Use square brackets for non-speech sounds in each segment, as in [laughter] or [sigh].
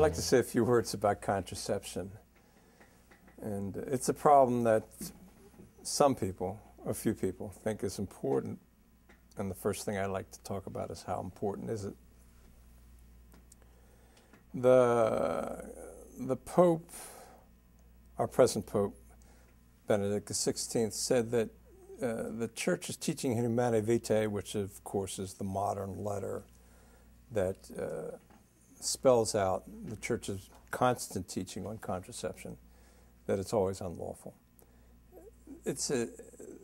like to say a few words about contraception. And it's a problem that some people, a few people, think is important. And the first thing I'd like to talk about is how important is it. The, the Pope, our present Pope, Benedict XVI, said that uh, the Church is teaching Humanae Vitae, which of course is the modern letter that uh, spells out the Church's constant teaching on contraception, that it's always unlawful. It's a,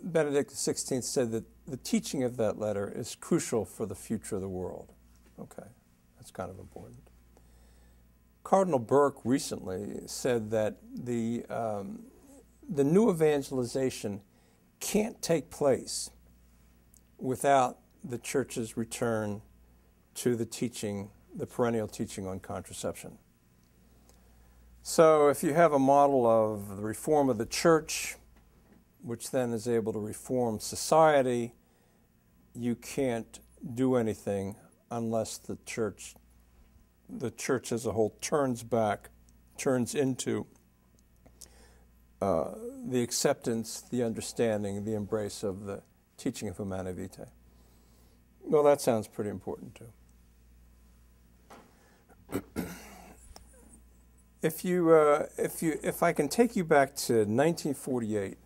Benedict XVI said that the teaching of that letter is crucial for the future of the world. Okay, that's kind of important. Cardinal Burke recently said that the, um, the new evangelization can't take place without the church's return to the teaching, the perennial teaching on contraception. So, if you have a model of the reform of the church, which then is able to reform society, you can't do anything unless the church, the church as a whole, turns back, turns into uh, the acceptance, the understanding, the embrace of the teaching of Humanae Vitae. Well, that sounds pretty important too. If you, uh, if you, if I can take you back to 1948,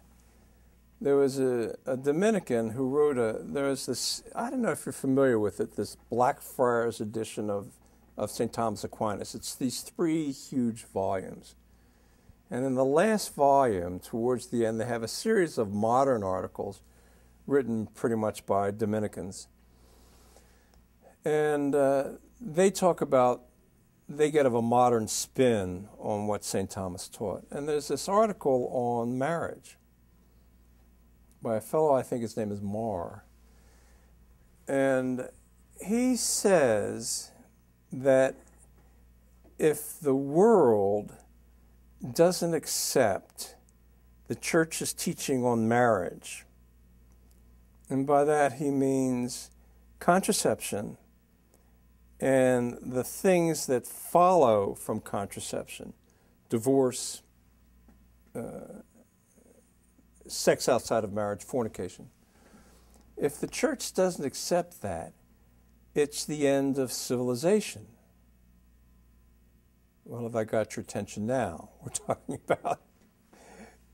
there was a, a, Dominican who wrote a. There was this. I don't know if you're familiar with it. This Blackfriars edition of of St. Thomas Aquinas. It's these three huge volumes, and in the last volume, towards the end, they have a series of modern articles written pretty much by Dominicans, and uh, they talk about they get of a modern spin on what St. Thomas taught. And there's this article on marriage by a fellow, I think his name is Marr. And he says that if the world doesn't accept the church's teaching on marriage, and by that he means contraception and the things that follow from contraception divorce, uh, sex outside of marriage, fornication. If the church doesn't accept that, it's the end of civilization. Well, have I got your attention now? [laughs] We're talking about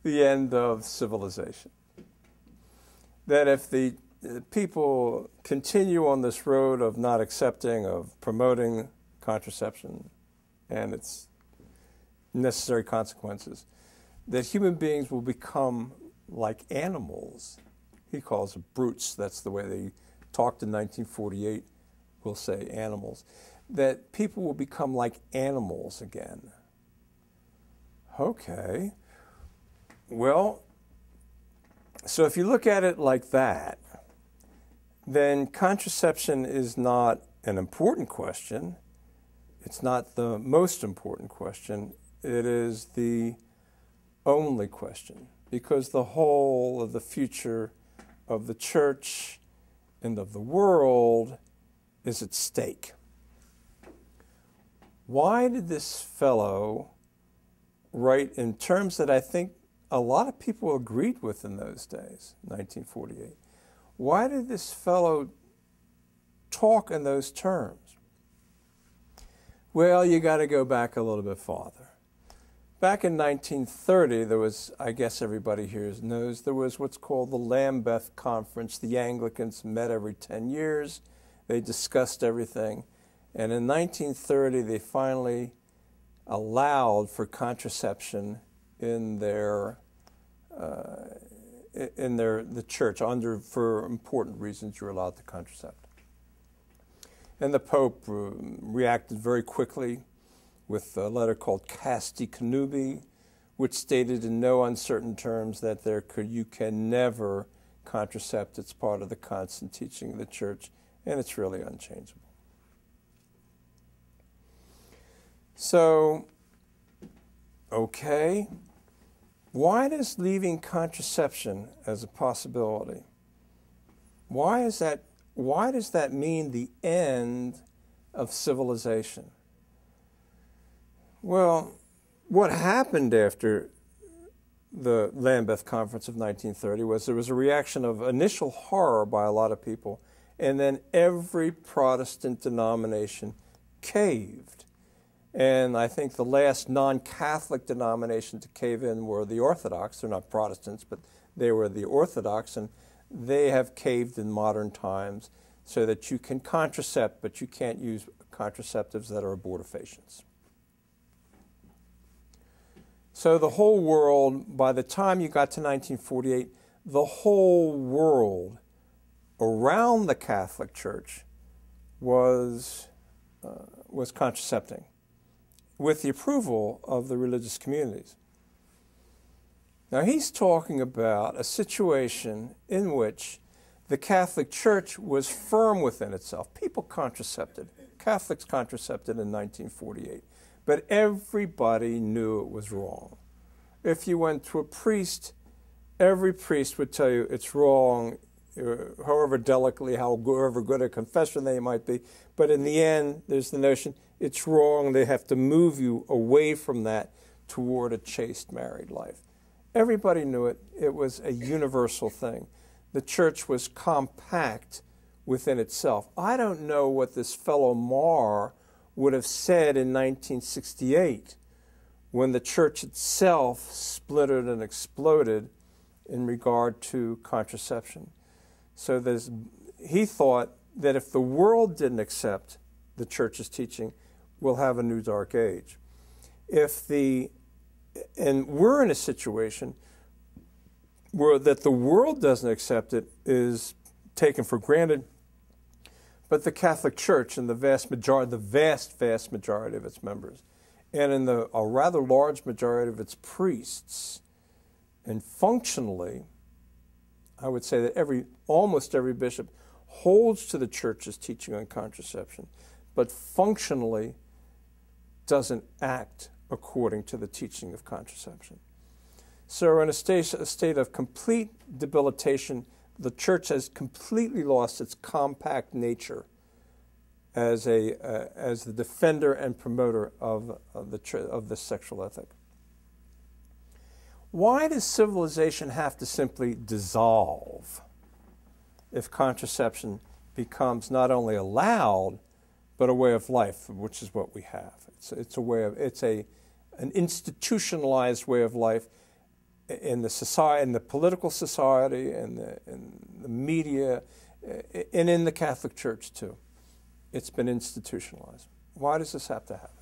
the end of civilization. That if the people continue on this road of not accepting, of promoting contraception and its necessary consequences, that human beings will become like animals. He calls them brutes. That's the way they talked in 1948. We'll say animals. That people will become like animals again. Okay. Well, so if you look at it like that, then contraception is not an important question. It's not the most important question. It is the only question because the whole of the future of the church and of the world is at stake. Why did this fellow write in terms that I think a lot of people agreed with in those days, 1948? Why did this fellow talk in those terms? Well, you got to go back a little bit farther. Back in 1930, there was, I guess everybody here knows, there was what's called the Lambeth Conference. The Anglicans met every 10 years, they discussed everything. And in 1930, they finally allowed for contraception in their in their the church under for important reasons you're allowed to contracept. And the Pope uh, reacted very quickly with a letter called Casti Connubii, which stated in no uncertain terms that there could you can never contracept. It's part of the constant teaching of the church, and it's really unchangeable. So, okay, why does leaving contraception as a possibility? Why is that? Why does that mean the end of civilization? Well, what happened after the Lambeth Conference of 1930 was there was a reaction of initial horror by a lot of people, and then every Protestant denomination caved. And I think the last non Catholic denomination to cave in were the Orthodox. They're not Protestants, but they were the Orthodox, and they have caved in modern times so that you can contracept, but you can't use contraceptives that are abortifacients. So the whole world, by the time you got to 1948, the whole world around the Catholic Church was, uh, was contracepting with the approval of the religious communities. Now, he's talking about a situation in which the Catholic Church was firm within itself. People contracepted, Catholics contracepted in 1948, but everybody knew it was wrong. If you went to a priest, every priest would tell you it's wrong, Uh, however delicately, however good a confession they might be. But in the end, there's the notion it's wrong. They have to move you away from that toward a chaste married life. Everybody knew it. It was a universal thing. The church was compact within itself. I don't know what this fellow Marr would have said in 1968 when the church itself splintered and exploded in regard to contraception. So there's, he thought that if the world didn't accept the church's teaching, we'll have a new dark age. If the and we're in a situation where that the world doesn't accept it is taken for granted, but the Catholic Church and the vast majority, the vast, vast majority of its members, and in the a rather large majority of its priests, and functionally, I would say that every almost every bishop holds to the church's teaching on contraception, but functionally doesn't act according to the teaching of contraception. So in a state, a state of complete debilitation. The church has completely lost its compact nature as, a, uh, as the defender and promoter of, of, the, of the sexual ethic. Why does civilization have to simply dissolve if contraception becomes not only allowed, but a way of life, which is what we have? It's, it's a way of, it's a, an institutionalized way of life in the society, in the political society, in the, in the media, and in the Catholic Church too. It's been institutionalized. Why does this have to happen?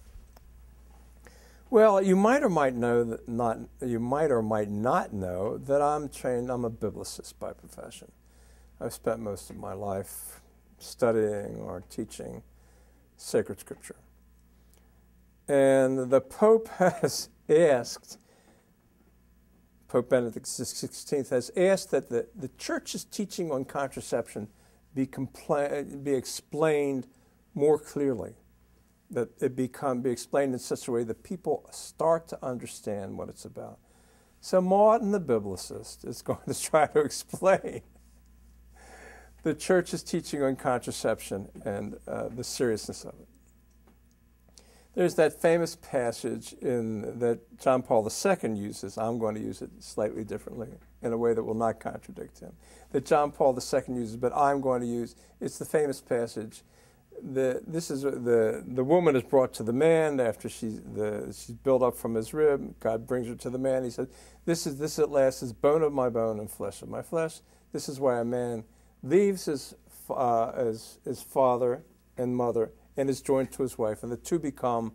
Well, you might or might know that not. You might or might not know that I'm trained. I'm a biblicist by profession. I've spent most of my life studying or teaching sacred scripture. And the Pope [laughs] has asked, Pope Benedict XVI has asked that the, the Church's teaching on contraception be, compla- be explained more clearly, that it become, be explained in such a way that people start to understand what it's about. So Martin the Biblicist is [laughs] going to try to explain the Church's teaching on contraception and uh, the seriousness of it. There's that famous passage in that John Paul II uses. I'm going to use it slightly differently in a way that will not contradict him. That John Paul II uses, but I'm going to use. It's the famous passage. The, this is the the woman is brought to the man after she's the she's built up from his rib. God brings her to the man. He says, "This is this at last is bone of my bone and flesh of my flesh. This is why a man leaves his uh, his, his father and mother and is joined to his wife, and the two become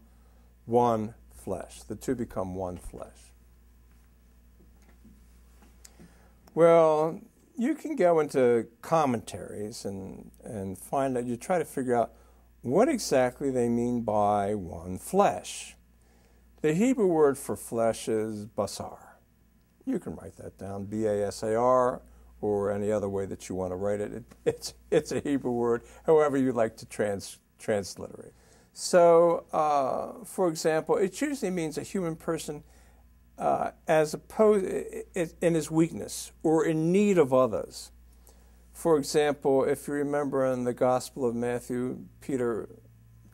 one flesh. The two become one flesh. Well, you can go into commentaries and, and find out, you try to figure out what exactly they mean by one flesh. The Hebrew word for flesh is basar. You can write that down, B A S A R, or any other way that you want to write it. it it's, it's a Hebrew word, however you like to trans, transliterate. So, uh, for example, it usually means a human person uh, as opposed in his weakness or in need of others. For example, if you remember in the Gospel of Matthew, Peter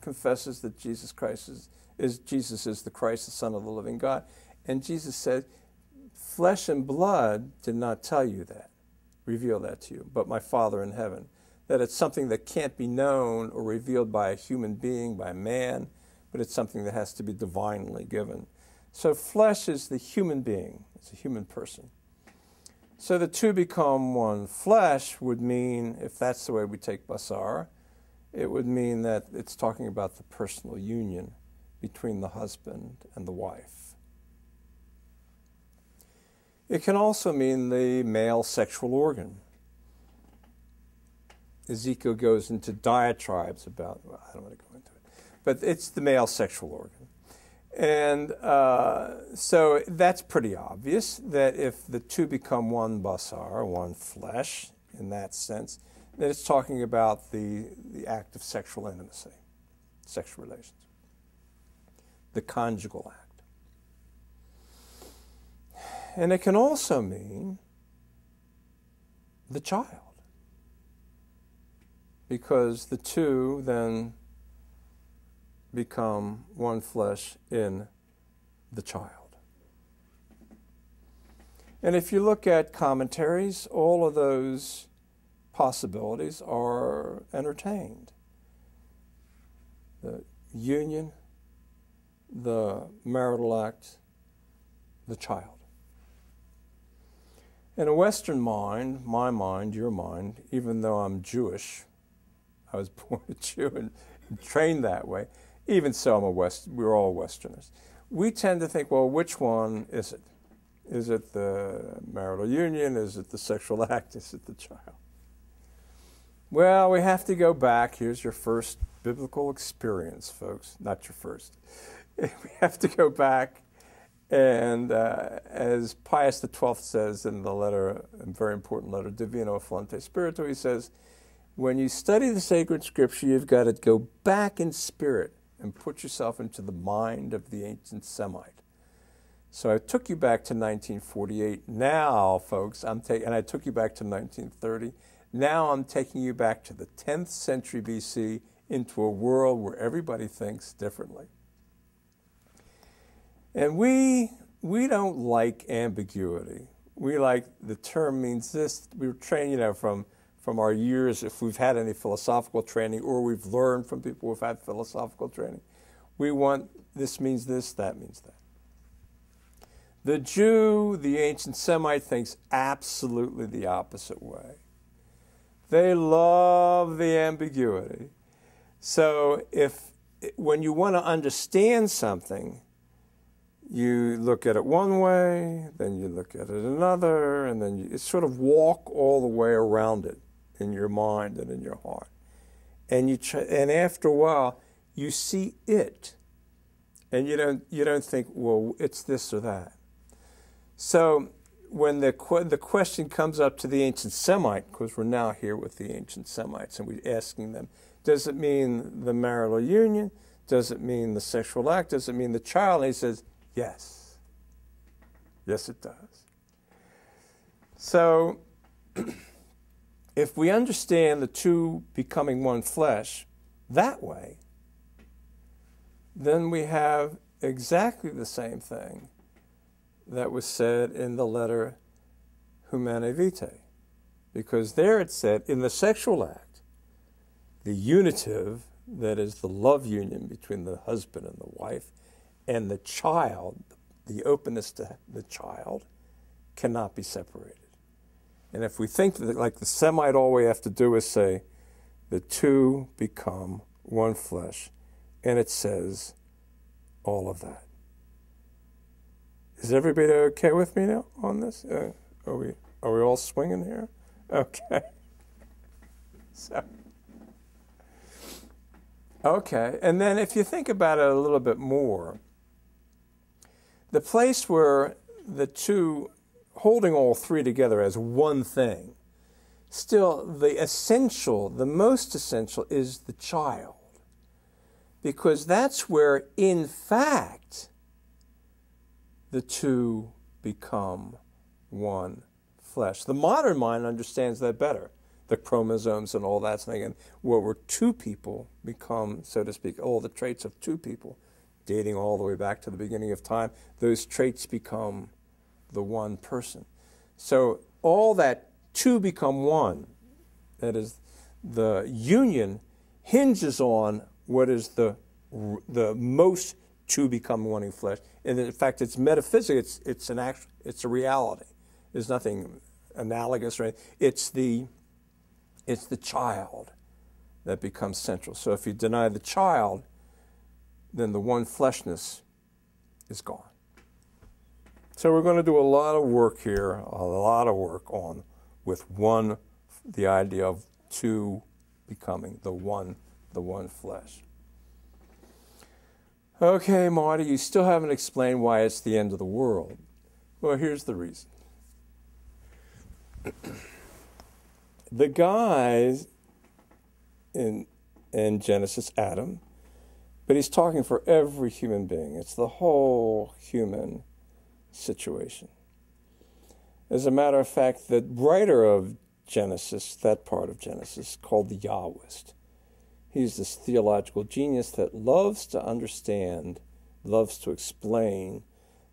confesses that Jesus Christ is, is Jesus is the Christ, the Son of the living God. And Jesus said, Flesh and blood did not tell you that, reveal that to you, but my Father in heaven. That it's something that can't be known or revealed by a human being, by a man, but it's something that has to be divinely given. So flesh is the human being, it's a human person. So the two become one flesh would mean, if that's the way we take basar, it would mean that it's talking about the personal union between the husband and the wife. It can also mean the male sexual organ. Ezekiel goes into diatribes about, well, I don't want to go into it, but it's the male sexual organ. And uh, so that's pretty obvious that if the two become one basar, one flesh, in that sense, then it's talking about the, the act of sexual intimacy, sexual relations, the conjugal act. And it can also mean the child, because the two then become one flesh in the child. And if you look at commentaries, all of those possibilities are entertained. The union, the marital act, the child. In a Western mind, my mind, your mind, even though I'm Jewish, I was [laughs] born a Jew and trained that way, even so, I'm a West, we're all Westerners. We tend to think, well, which one is it? Is it the marital union? Is it the sexual [laughs] act? Is it the child? Well, we have to go back. Here's your first biblical experience, folks. Not your first. [laughs] We have to go back, and uh, as Pius XII says in the letter, a very important letter, Divino Afflante Spiritu, he says, when you study the sacred scripture, you've got to go back in spirit and put yourself into the mind of the ancient Semite. So I took you back to 1948. Now, folks, I'm taking, and I took you back to 1930. Now I'm taking you back to the 10th century BC into a world where everybody thinks differently. And we we don't like ambiguity. We like the term means this. We were trained, you know, from from our years, if we've had any philosophical training or we've learned from people who've had philosophical training. We want this means this, that means that. The Jew, the ancient Semite, thinks absolutely the opposite way. They love the ambiguity. So if when you want to understand something, you look at it one way, then you look at it another, and then you sort of walk all the way around it in your mind and in your heart. And you and after a while, you see it, and you don't you don't think, well, it's this or that. So when the the question comes up to the ancient Semite, because we're now here with the ancient Semites, and we're asking them, does it mean the marital union? Does it mean the sexual act? Does it mean the child? And he says, yes. Yes, it does. So. [clears throat] if we understand the two becoming one flesh that way, then we have exactly the same thing that was said in the letter Humanae Vitae. Because there it said, in the sexual act, the unitive, that is the love union between the husband and the wife, and the child, the openness to the child, cannot be separated. And if we think that, like the Semite, all we have to do is say, the two become one flesh. And it says all of that. Is everybody okay with me now on this? Uh, are we are we all swinging here? [laughs] Okay. So. Okay, and then if you think about it a little bit more, the place where the two holding all three together as one thing, still the essential, the most essential, is the child. Because that's where, in fact, the two become one flesh. The modern mind understands that better. the chromosomes and all that thing. And what were two people become, so to speak, all the traits of two people, dating all the way back to the beginning of time, those traits become the one person. So all that two become one, that is, the union hinges on what is the the most two become one in flesh. And in fact, it's metaphysical. It's it's an act. It's a reality. There's nothing analogous, right? It's the it's the child that becomes central. So if you deny the child, then the one fleshness is gone. So we're going to do a lot of work here, a lot of work on with one, the idea of two becoming the one, the one flesh. Okay, Marty, you still haven't explained why it's the end of the world. Well, here's the reason. [clears throat] the guys in in Genesis, Adam, but he's talking for every human being. It's the whole human situation. As a matter of fact, the writer of Genesis, that part of Genesis, called the Yahwist, he's this theological genius that loves to understand, loves to explain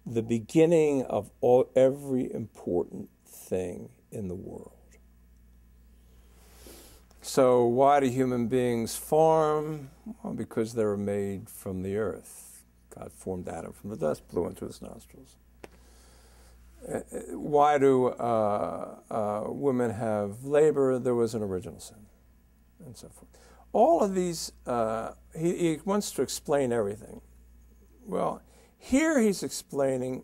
the beginning of all, every important thing in the world. So, why do human beings farm? Well, because they were made from the earth. God formed Adam from the dust, blew into his nostrils. Why do uh, uh, women have labor? There was an original sin, and so forth. All of these, uh, he, he wants to explain everything. Well, here he's explaining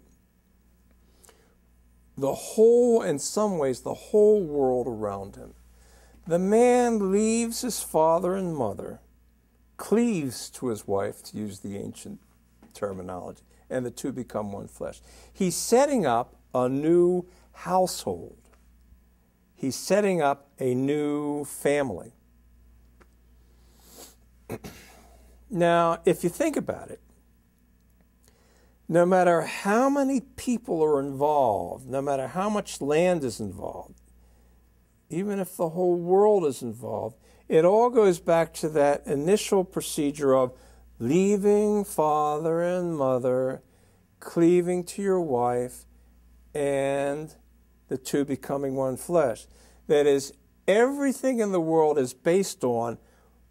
the whole, in some ways, the whole world around him. The man leaves his father and mother, cleaves to his wife, to use the ancient terminology, and the two become one flesh. He's setting up a new household. He's setting up a new family. [clears throat] now, if you think about it, no matter how many people are involved, no matter how much land is involved, even if the whole world is involved, it all goes back to that initial procedure of leaving father and mother, cleaving to your wife, and the two becoming one flesh. That is, everything in the world is based on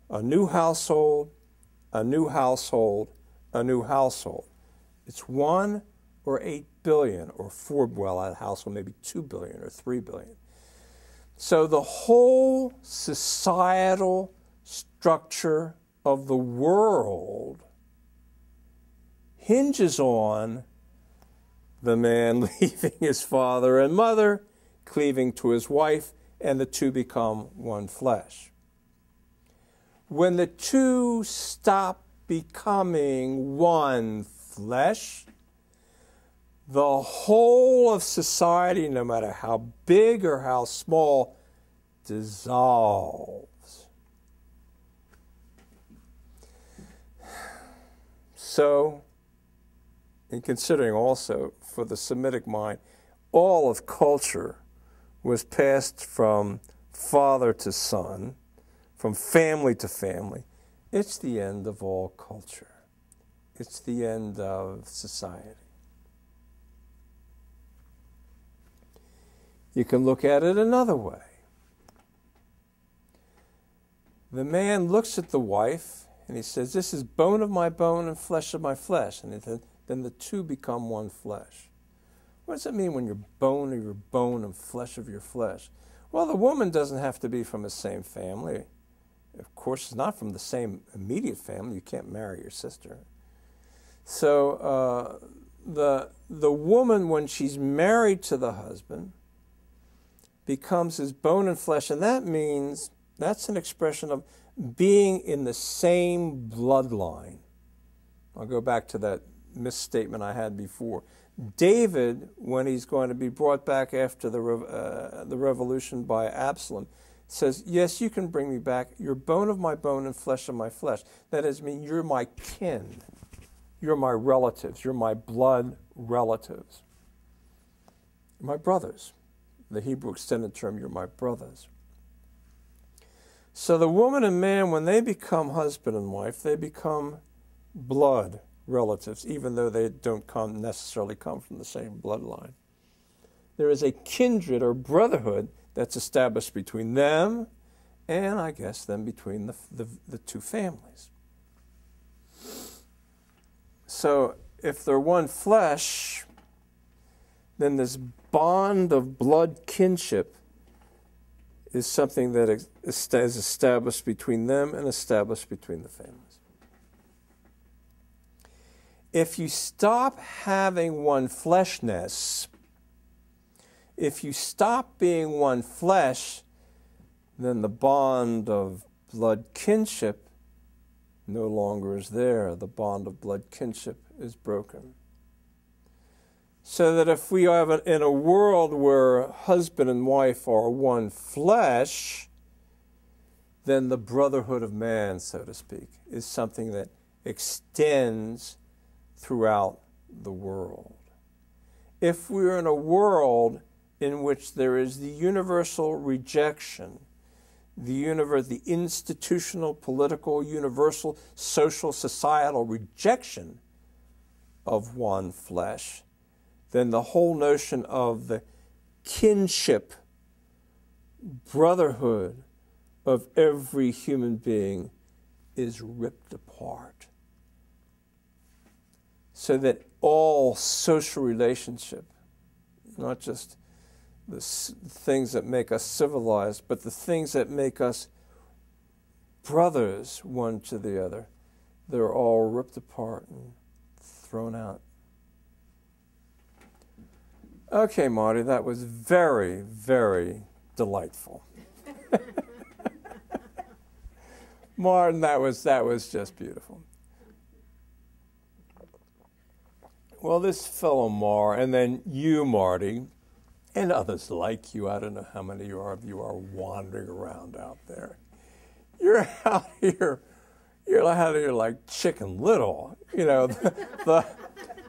a new household, a new household, a new household. It's one or eight billion or four, well, a household maybe two billion or three billion. So the whole societal structure of the world hinges on the man [laughs] leaving his father and mother, cleaving to his wife, and the two become one flesh. When the two stop becoming one flesh, the whole of society, no matter how big or how small, dissolves. So, in considering also for the Semitic mind, all of culture was passed from father to son, from family to family. It's the end of all culture it's the end of society. You can look at it another way. The man looks at the wife and he says, This is bone of my bone and flesh of my flesh. And then the two become one flesh. What does it mean when you're bone of your bone and flesh of your flesh? Well, the woman doesn't have to be from the same family. Of course, it's not from the same immediate family. You can't marry your sister. So uh, the the woman, when she's married to the husband, becomes his bone and flesh, and that means that's an expression of being in the same bloodline. I'll go back to that misstatement I had before. David, when he's going to be brought back after the, uh, the revolution by Absalom, says, Yes, you can bring me back. You're bone of my bone and flesh of my flesh. That is, mean you're my kin. You're my relatives. You're my blood relatives. My brothers. The Hebrew extended term, you're my brothers. So the woman and man, when they become husband and wife, they become blood relatives, even though they don't come necessarily come from the same bloodline. There is a kindred or brotherhood that's established between them and I guess then between the, the, the two families. So if they're one flesh, then this bond of blood kinship is something that is established between them and established between the families. If you stop having one fleshness, if you stop being one flesh, then the bond of blood kinship no longer is there. The bond of blood kinship is broken. So that if we are in a world where husband and wife are one flesh, then the brotherhood of man, so to speak, is something that extends throughout the world. If we're in a world in which there is the universal rejection the universe, the institutional, political, universal, social, societal rejection of one flesh, then the whole notion of the kinship, brotherhood of every human being is ripped apart. So that all social relationship, not just the things that make us civilized, but the things that make us brothers one to the other, they're all ripped apart and thrown out. Okay, Marty, that was very, very delightful. [laughs] Martin, that was that was just beautiful. Well, this fellow Marr, and then you, Marty, and others like you. I don't know how many of you are wandering around out there. You're [laughs] out here, you're out here like chicken little. You know, the, [laughs] the,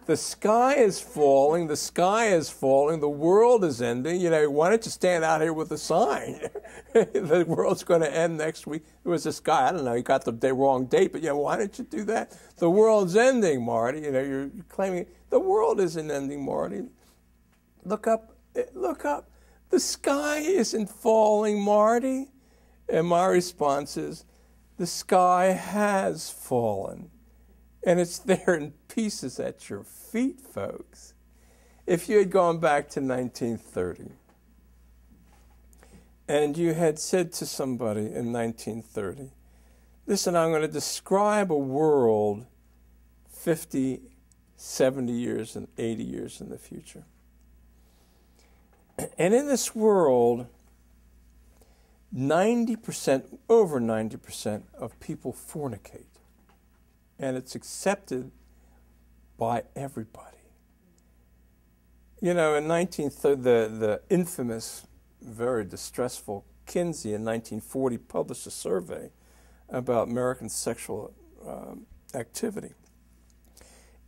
the sky is falling, the sky is falling, the world is ending. You know, why don't you stand out here with a sign? [laughs] the world's going to end next week. There was this guy, I don't know, he got the wrong date, but yeah, why don't you do that? The world's ending, Marty. You know, you're claiming the world isn't ending, Marty. Look up eh, Look up. The sky isn't falling, Marty. And my response is, the sky has fallen. And it's [laughs] there in pieces at your feet, folks. If you had gone back to 1930 and you had said to somebody in 1930, listen, I'm going to describe a world 50, 70 years, and 80 years in the future. [clears throat] And in this world, 90%, over 90% of people fornicate. And it's accepted by everybody. You know, in 1930, the, the infamous, very distressful Kinsey in 1940 published a survey about American sexual um, activity.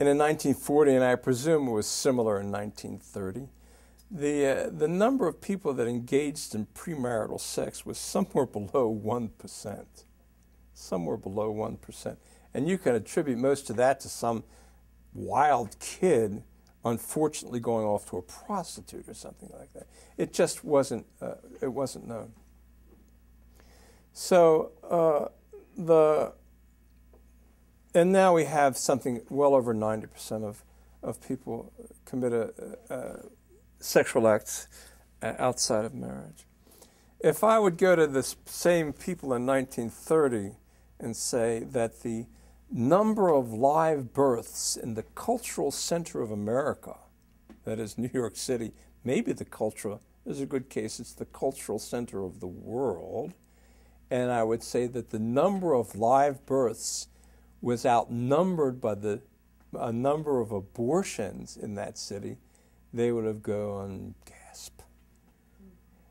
In 1940, and I presume it was similar in 1930, the, uh, the number of people that engaged in premarital sex was somewhere below 1%. Somewhere below 1%. And you can attribute most of that to some wild kid unfortunately going off to a prostitute or something like that. It just wasn't, uh, it wasn't known. So uh, the, and now we have something well over 90% of, of people commit a, a sexual acts uh, outside of marriage. If I would go to the same people in 1930 and say that the number of live births in the cultural center of America, that is New York City, maybe the cultural, there's a good case, it's the cultural center of the world. And I would say that the number of live births was outnumbered by the a number of abortions in that city they would have gone gasp.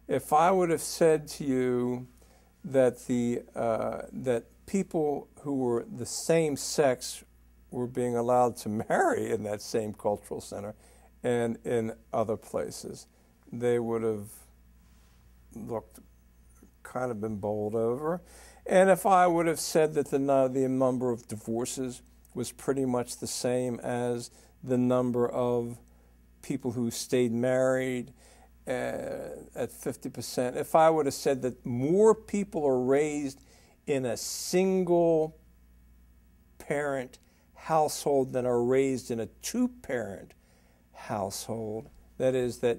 If I would have said to you that the uh, that people who were the same sex were being allowed to [laughs] marry in that same cultural center and in other places, they would have looked kind of been bowled over. And if I would have said that the, the number of divorces was pretty much the same as the number of people who stayed married uh, at 50%, if I would have said that more people are raised in a single parent household than are raised in a two parent household, that is, that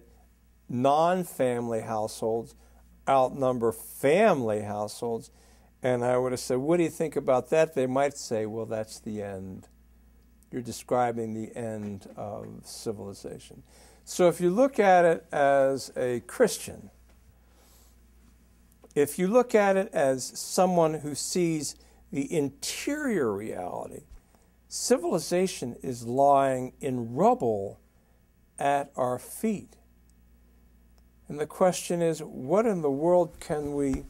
non family households outnumber family households. And I would have said, What do you think about that? They might say, Well, that's the end. You're describing the end of civilization. So if you look at it as a Christian, if you look at it as someone who sees the interior reality, civilization is lying in rubble at our feet. And the question is what in the world can we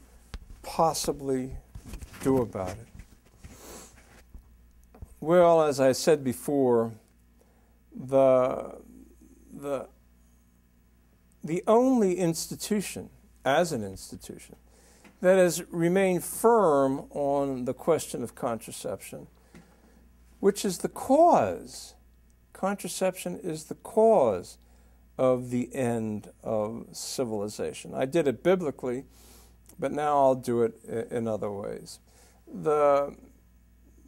possibly do about it? Well, as I said before, the, the, the only institution, as an institution, that has remained firm on the question of contraception, which is the cause. Contraception is the cause of the end of civilization. I did it biblically, but now I'll do it in other ways. The,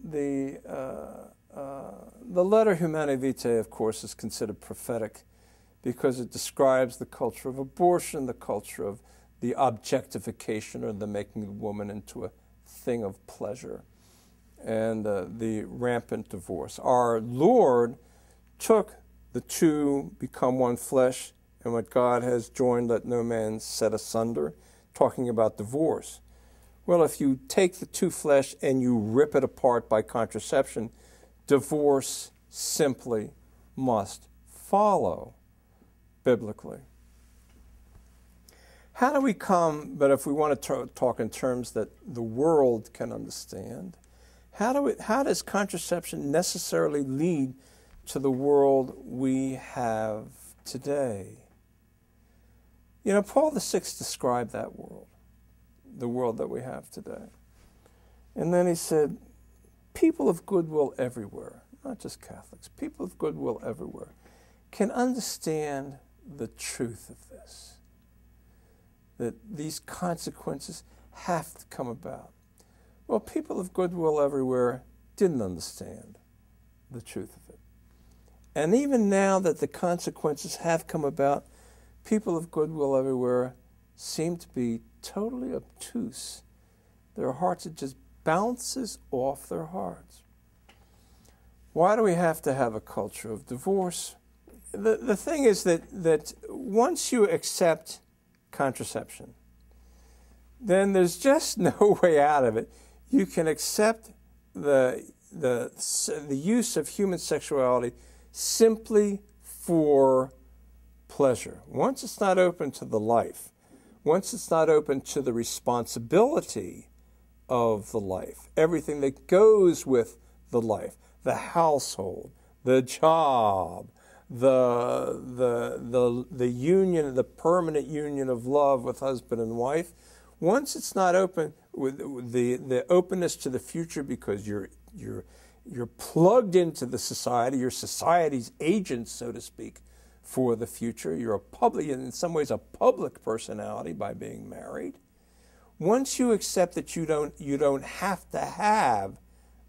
the, uh, uh, the letter Humanae Vitae, of course, is considered prophetic because it describes the culture of abortion, the culture of the objectification or the making of woman into a thing of pleasure, and uh, the rampant divorce. Our Lord took the two become one flesh, and what God has joined, let no man set asunder, talking about divorce. Well, if you take the two flesh and you rip it apart by contraception, divorce simply must follow biblically. How do we come, but if we want to talk in terms that the world can understand, how, do we, how does contraception necessarily lead to the world we have today? You know, Paul VI described that world, the world that we have today. And then he said, people of goodwill everywhere, not just Catholics, people of goodwill everywhere, can understand the truth of this that these consequences have to come about. Well, people of goodwill everywhere didn't understand the truth of it. And even now that the consequences have come about, people of goodwill everywhere seem to be totally obtuse. Their hearts, it just bounces off their hearts. Why do we have to have a culture of divorce? The, the thing is that, that once you accept contraception, then there's just [laughs] no way out of it. You can accept the, the, the use of human sexuality simply for pleasure. Once it's not open to the life, once it's not open to the responsibility of the life, everything that goes with the life, the household, the job, the, the, the, the union, the permanent union of love with husband and wife, once it's not open, with the, the openness to the future because you're, you're, you're plugged into the society, you're society's agent, so to speak, for the future. You're a public, in some ways, a public personality by being married. Once you accept that you don't, you don't have to have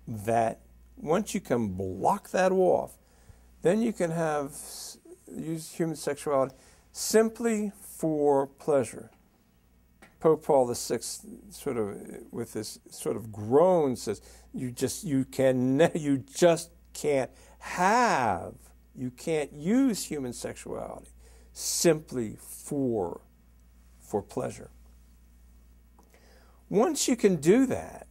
that, once you can block that off, then you can have use human sexuality simply for pleasure. Pope Paul VI, sort of with this sort of groan, says, "You just you can you just can't have you can't use human sexuality simply for for pleasure." Once you can do that,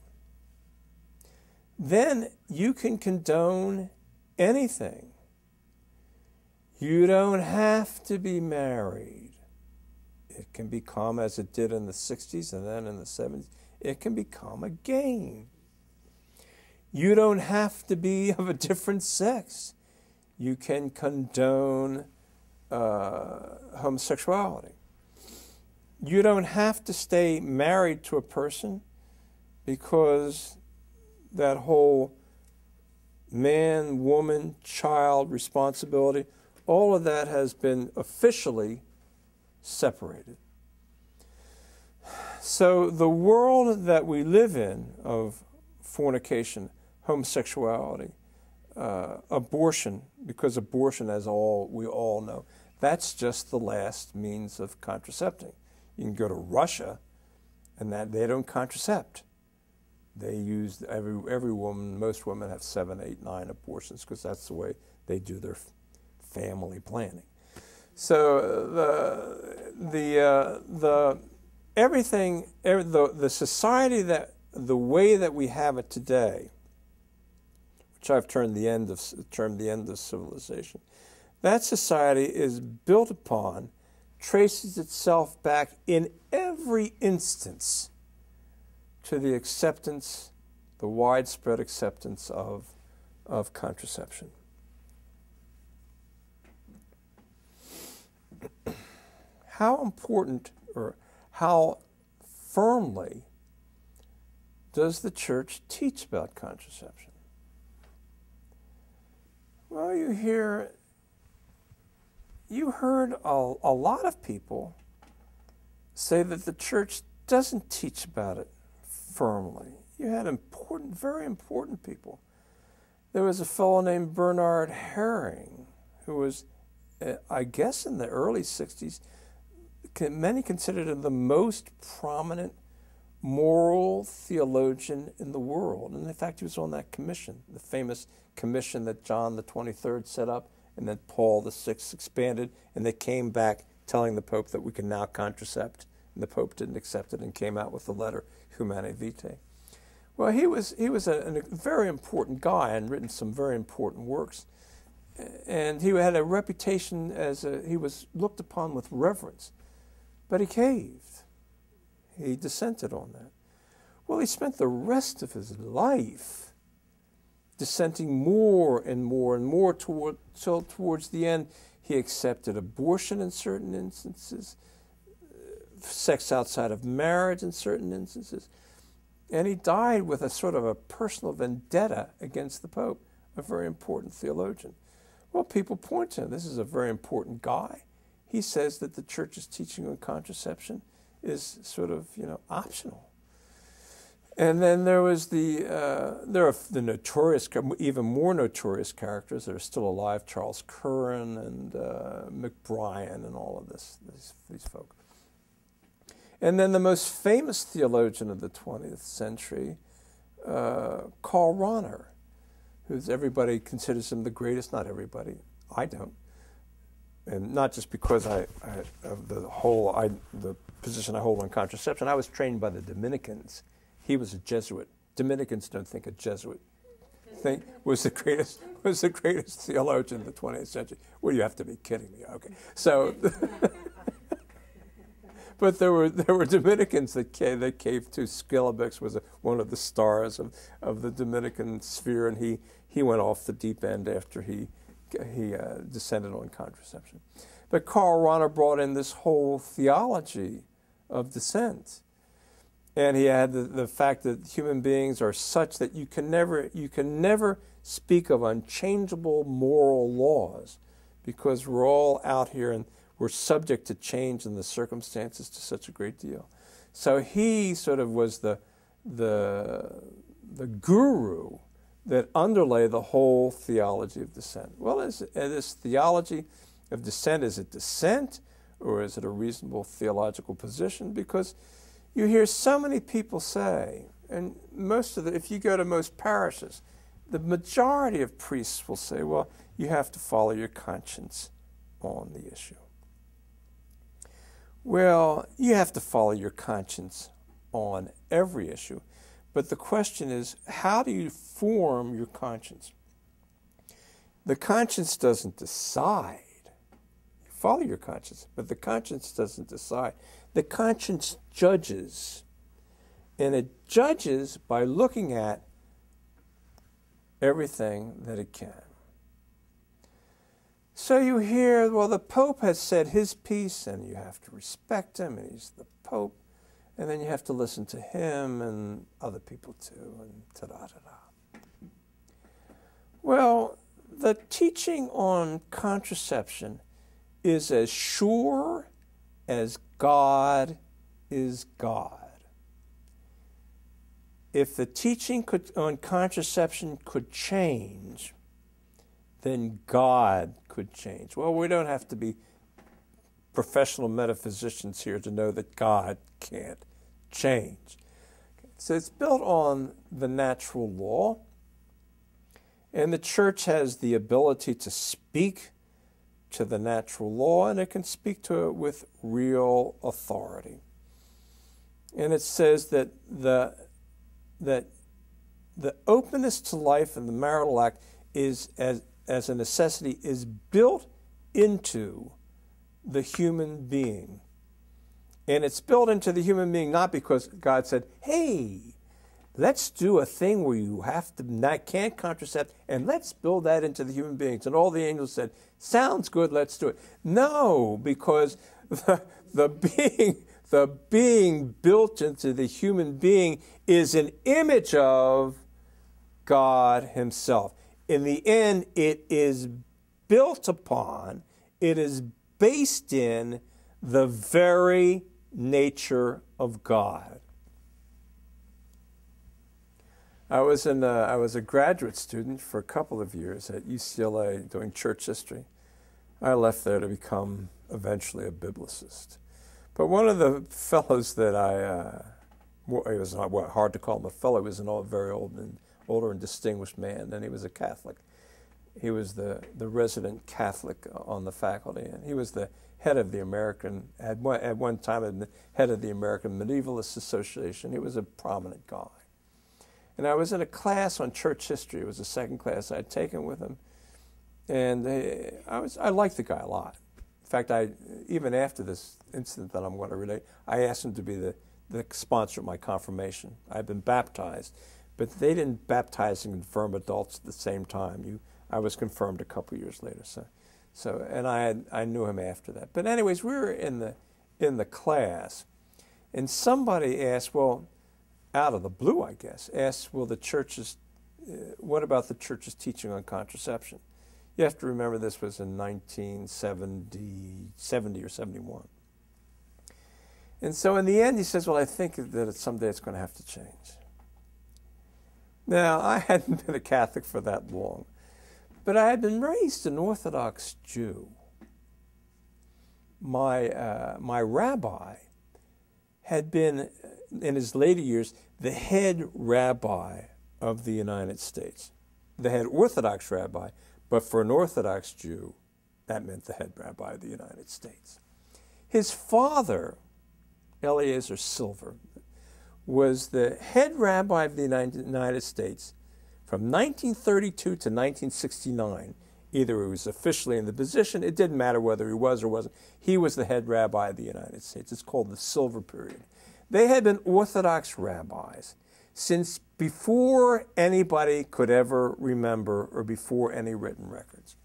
then you can condone anything you don't have to be married. It can become, as it did in the 60s and then in the 70s, it can become a game. You don't have to be of a different sex. You can condone uh, homosexuality. you don't have to stay married to a person because that whole man, woman, child responsibility, all of that has been officially separated. So the world that we live in of fornication, homosexuality, uh, abortion, because abortion, as all we all know, that's just the last means of contracepting. You can go to Russia, and that they don't contracept. They use every every woman. Most women have seven, eight, nine abortions because that's the way they do their family planning. So uh, the the uh, the everything every, the the society that the way that we have it today, which I've termed the end of termed the end of civilization, that society is built upon traces itself back in every instance to the acceptance, the widespread acceptance of, of contraception. [clears throat] How important or how firmly does the church teach about contraception? Well, you hear you heard a, a lot of people say that the church doesn't teach about it firmly. You had important, very important people. There was a fellow named Bernard Häring who was, uh, I guess, in the early 60s. Many considered him the most prominent moral theologian in the world. And in fact, he was on that commission, the famous commission that John the 23rd set up and then Paul the Sixth expanded, and they came back telling the Pope that we can now contracept, and the Pope didn't accept it and came out with the letter Humanae Vitae. Well, he was he was a, a very important guy and written some very important works, and he had a reputation as a, he was looked upon with reverence, but he caved. He dissented on that. Well, he spent the rest of his life dissenting more and more and more toward, till towards the end he accepted abortion in certain instances, uh, sex outside of marriage in certain instances, and he died with a sort of a personal vendetta against the Pope, a very important theologian. Well, people point to him. This is a very important guy. He says that the church's teaching on contraception is sort of, you know, optional. And then there was the uh, there are the notorious, even more notorious characters that are still alive: Charles Curran and uh, McBrien, and all of this, these, these folk. And then the most famous theologian of the 20th century, uh, Karl Rahner, who's everybody considers him the greatest. Not everybody, I don't, and not just because I, I of the whole I, the position I hold on contraception. I was trained by the Dominicans he was a Jesuit. Dominicans don't think a Jesuit think was the greatest was the greatest theologian of the 20th century. Well, you have to be kidding me. Okay, so. [laughs] but there were there were Dominicans that came, that came to Schillebeeckx was a, one of the stars of, of the Dominican sphere, and he, he went off the deep end after he he uh, dissented on contraception. But Karl Rahner brought in this whole theology of dissent, and he had the, the fact that human beings are such that you can never you can never speak of unchangeable moral laws because we're all out here and we're subject to change in the circumstances to such a great deal. So he sort of was the the the guru that underlay the whole theology of dissent. Well, is this theology of dissent is it dissent or is it a reasonable theological position? Because you hear so many people say, and most of the, if you go to most parishes, the majority of priests will say, well, you have to follow your conscience on the issue. Well, you have to follow your conscience on every issue. But the question is, how do you form your conscience? The conscience doesn't decide. You follow your conscience, but the conscience doesn't decide. The conscience judges. And it judges by looking at everything that it can. So you hear, well, the Pope has said his piece, and you have to respect him, and he's the Pope, and then you have to listen to him and other people too, and ta da da da. Well, the teaching on contraception is as sure as God is God. If the teaching could, on contraception could change, then God could change. Well, we don't have to be professional metaphysicians here to know that God can't change. So it's built on the natural law, and the church has the ability to speak to the natural law, and it can speak to it with real authority. And it says that the that the openness to life in the marital act is as as a necessity is built into the human being. And it's built into the human being not because God said, hey, let's do a thing where you have to not can't contracept and let's build that into the human beings. And all the angels said, sounds good, let's do it. No, because the, the being the being built into the human being is an image of God Himself in the end, it is built upon, it is based in the very nature of God. I was in a, I was a graduate student for a couple of years at UCLA doing church history. I left there to become eventually a biblicist. But one of the [laughs] fellows that I, uh, it was hard to call him a fellow, he was an old, very old and older and distinguished man, and he was a Catholic. He was the, the resident Catholic on the faculty, and he was the head of the American, at one, at one time, head of the American Medievalist Association. He was a prominent guy. And I was in a class on church history. It was the second class I'd taken with him. And I, was, I liked the guy a lot. In fact, I, even after this incident that I'm going to relate, I asked him to be the, the sponsor of my confirmation. I had been baptized but they didn't baptize and confirm adults at the same time. You, I was confirmed a couple years later. So, so and I had, I knew him after that. But anyways, we were in the in the class, and somebody asked, well, out of the blue, I guess, asked, well, the church's, uh, what about the church's teaching on contraception? You have to remember this was in 1970 70 or 71. And so in the end, he says, well, I think that someday it's going to have to change. Now, I hadn't been a Catholic for that long, but I had been raised an Orthodox Jew. My, uh, my rabbi had been, in his later years, the head rabbi of the United States, the head Orthodox rabbi, but for an Orthodox Jew, that meant the head rabbi of the United States. His father, Eliezer Silver, was the head rabbi of the United States from 1932 to 1969. Either he was officially in the position, it didn't matter whether he was or wasn't. He was the head rabbi of the United States. It's called the Silver Period. They had been Orthodox rabbis since before anybody could ever remember or before any written records.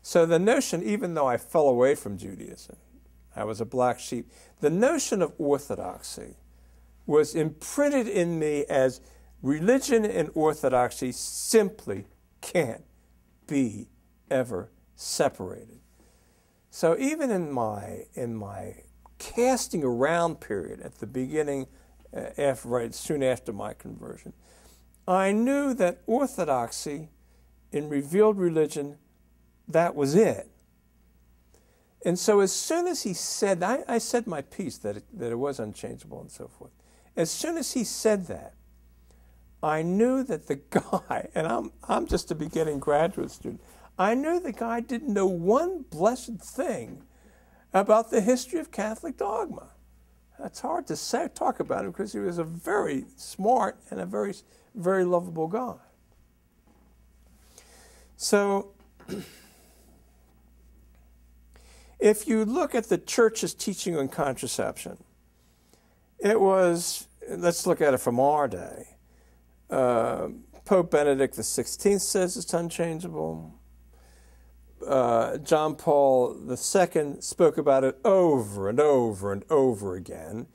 So the notion, even though I fell away from Judaism, I was a black sheep, the notion of orthodoxy was imprinted in me as religion and orthodoxy simply can't be ever separated. So even in my in my casting around period at the beginning, uh, after, right soon after my conversion, I knew that orthodoxy in revealed religion, that was it. And so as soon as he said, I, I said my piece that it, that it was unchangeable and so forth. As soon as he said that, I knew that the [laughs] guy, and I'm, I'm just a beginning graduate student, I knew the guy didn't know one blessed thing about the history of Catholic dogma. That's hard to say, talk about him because he was a very smart and a very, very lovable guy. So, [clears throat] if you look at the church's teaching on contraception, it was, let's look at it from our day. Uh, Pope Benedict XVI says it's unchangeable. Uh, John Paul II spoke about it over and over and over again.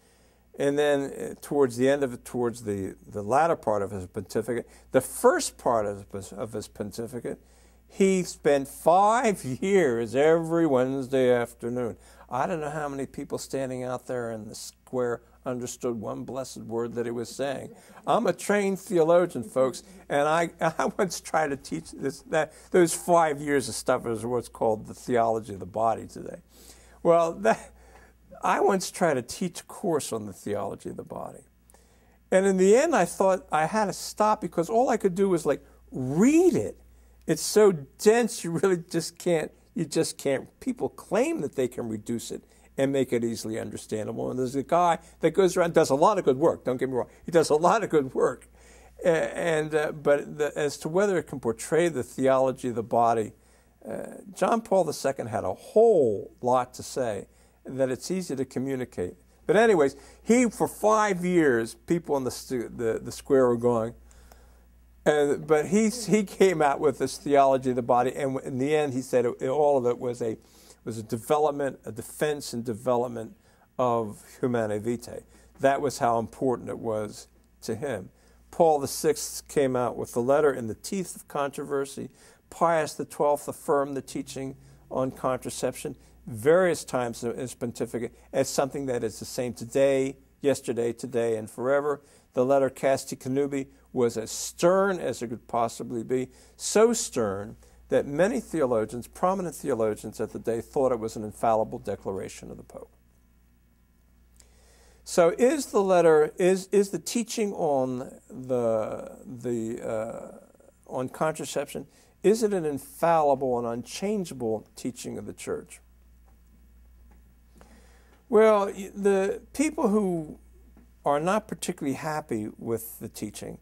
And then uh, towards the end of it, towards the, the latter part of his pontificate, the first part of his, of his pontificate, he spent five [laughs] years every Wednesday afternoon. I don't know how many people standing out there in the square understood one blessed word that he was saying. I'm a trained theologian, folks, and I, [laughs] I once tried to teach this that those five years of stuff is what's called the theology of the body today. Well, that, I once tried to teach a course on the theology of the body. And in the end, I thought I had to stop because all I could do was like read it. It's so dense, you really just can't, you just can't. People claim that they can reduce it and make it easily understandable. And there's a guy that goes around, does a lot of good work, don't get me wrong. He does a lot of good work. And, uh, but the, as to whether it can portray the theology of the body, uh, John Paul II had a whole lot to say that it's easy to communicate. But anyways, he for five years, people in the the, the square were going. And, but he he came out with this theology of the body, and in the end, he said it, all of it was a was a development, a defense and development of Humanae Vitae. That was how important it was to him. Paul VI came out with the letter in the teeth of controversy. Pius XII affirmed the teaching on contraception various times in his pontificate as something that is the same today, yesterday, today, and forever. The letter Casti Connubii was as stern as it could possibly be, so stern that many theologians, prominent theologians at the day, thought it was an infallible declaration of the Pope. So, is the letter, is, is the teaching on the, the, uh, on contraception, is it an infallible and unchangeable teaching of the church? Well, the people who are not particularly happy with the teaching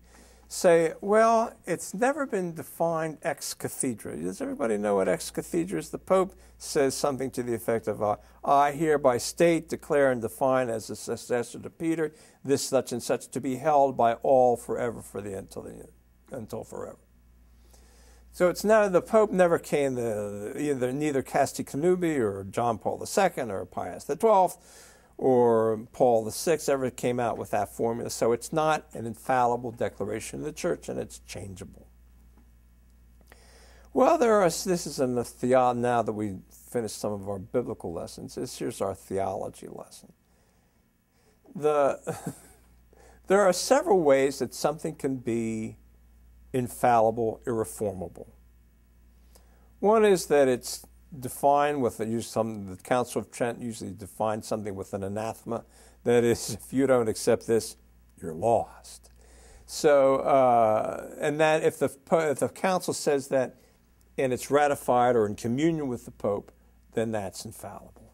say, well, it's never been defined ex cathedra. Does everybody know what ex cathedra is? The Pope says something to the effect of, uh, I hereby state, declare, and define as a successor to Peter this such and such to be held by all forever for the until, the, until forever. So it's now the Pope never came the either neither Casti Connubii or John Paul II or Pius XII or Paul VI ever came out with that formula. So it's not an infallible declaration of the church and it's changeable. Well, there are, this is in the theology, now that we finished some of our biblical lessons, this here's our theology lesson. The, [laughs] there are several ways that something can be infallible, irreformable. One is that it's defined with a, some the Council of Trent usually defines something with an anathema. That is, [laughs] if you don't accept this, you're lost. So, uh, and that if the if the council says that, and it's ratified or in communion with the Pope, then that's infallible.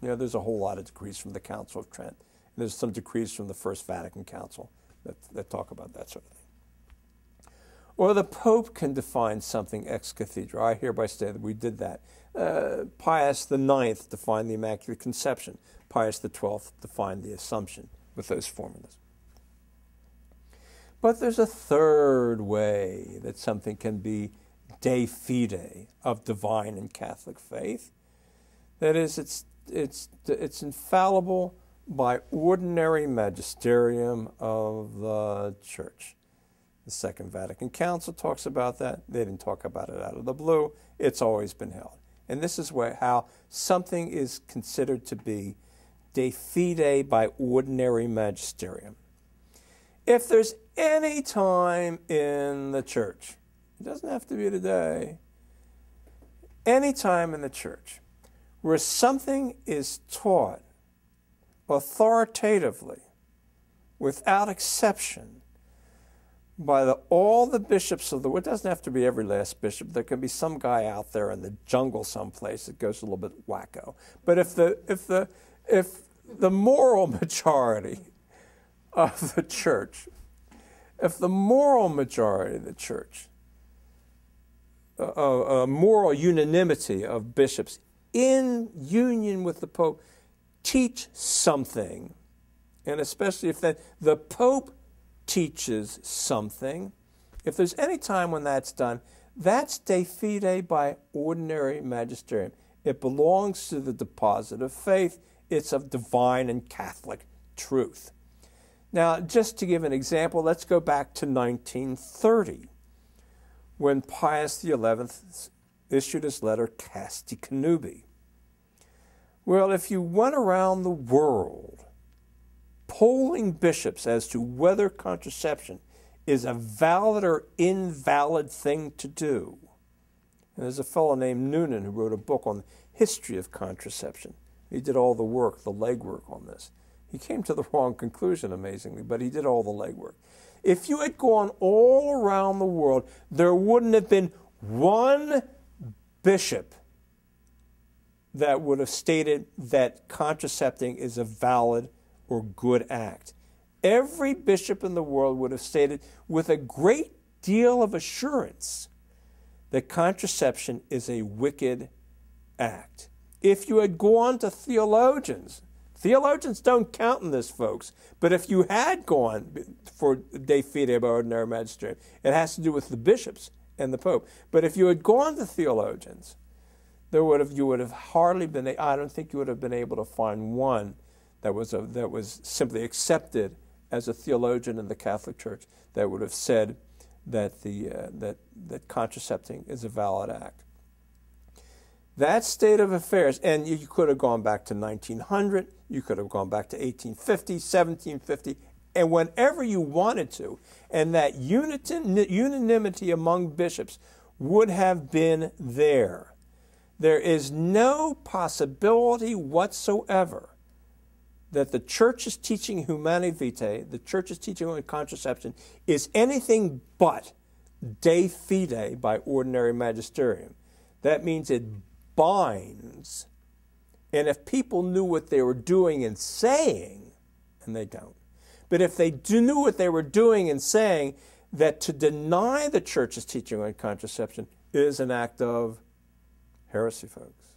You know, there's a whole lot of decrees from the Council of Trent. And there's some decrees from the First Vatican Council that, that talk about that sort of thing. Or the Pope can define something ex cathedra. I hereby state that we did that. Uh, Pius IX defined the Immaculate Conception. Pius XII defined the Assumption with those formulas. But there's a third way that something can be de fide of divine and Catholic faith. That is, it's, it's, it's infallible by ordinary magisterium of the Church. The Second Vatican Council talks about that. They didn't talk about it out of the blue. It's always been held. And this is where, how something is considered to be de fide by ordinary magisterium. If there's any time in the church, it doesn't have to be today, any time in the church where something is taught authoritatively, without exception, by the, all the bishops of the world. It doesn't have to be every last bishop. There can be some guy out there in the jungle someplace that goes a little bit wacko. But if the if the if the moral [laughs] majority of the church, if the moral majority of the church, a, a moral unanimity of bishops in union with the Pope, teach something, and especially if the, the Pope teaches something, if there's any time when that's done, That's de fide by ordinary magisterium. It belongs to the deposit of faith. It's of divine and Catholic truth. Now, just to give an example, let's go back to 1930 when Pius XI issued his letter Casti Connubii. Well, if you went around the world polling bishops as to whether contraception is a valid or invalid thing to do, and there's a fellow named Noonan who wrote a book on the history of contraception. He did all the work, the legwork on this. He came to the wrong conclusion, amazingly, but he did all the legwork. If you had gone all around the world, there wouldn't have been one bishop that would have stated that contracepting is a valid or good act. Every bishop in the world would have stated with a great deal of assurance that contraception is a wicked act. If you had gone to theologians, theologians don't count in this, folks, but if you had gone for de fide by ordinary magisterium, it has to do with the bishops and the pope. But if you had gone to theologians, there would have you would have hardly been. I don't think you would have been able to find one that was a, that was simply accepted as a theologian in the Catholic Church that would have said that the uh, that that contracepting is a valid act. That state of affairs, and you could have gone back to 1900, you could have gone back to 1850, 1750, and whenever you wanted to, and that unanimity among bishops would have been there. There is no possibility whatsoever that the church's teaching Humanae Vitae, the church's teaching on contraception, is anything but de fide by ordinary magisterium. That means it binds. And if people knew what they were doing and saying, and they don't, but if they knew what they were doing and saying, that to deny the church's teaching on contraception is an act of heresy, folks.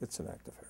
It's an act of heresy.